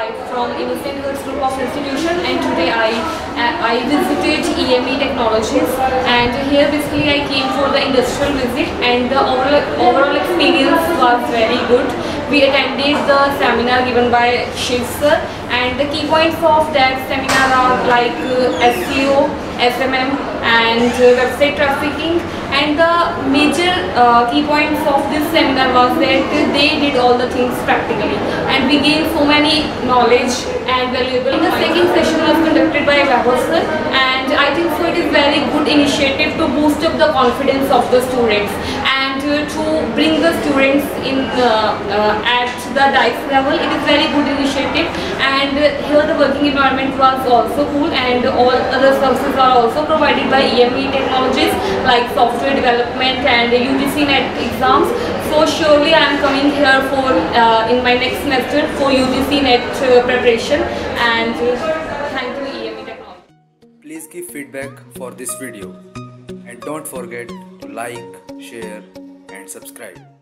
From Innocent Hearts Group of Institution and today I I visited EME Technologies and here basically I came for the industrial visit and the overall, overall experience was very good. We attended the seminar given by Shiv sir and the key points of that seminar are like uh, SEO, SMM and website trafficking and the major uh, key points of this seminar was that they did all the things practically and we gained so many knowledge and valuable. The second session was conducted by Vaibhav sir and I think so it is very good initiative to boost up the confidence of the students and uh, to bring the students in uh, uh, at the DICE level. It is very good initiative and here the working environment was also cool and all other services are also provided by EME technologies like software development and UGC NET exams. So surely I am coming here for uh, in my next semester for UGC NET uh, preparation and thank you EME technology. Please give feedback for this video and don't forget to like, share and subscribe.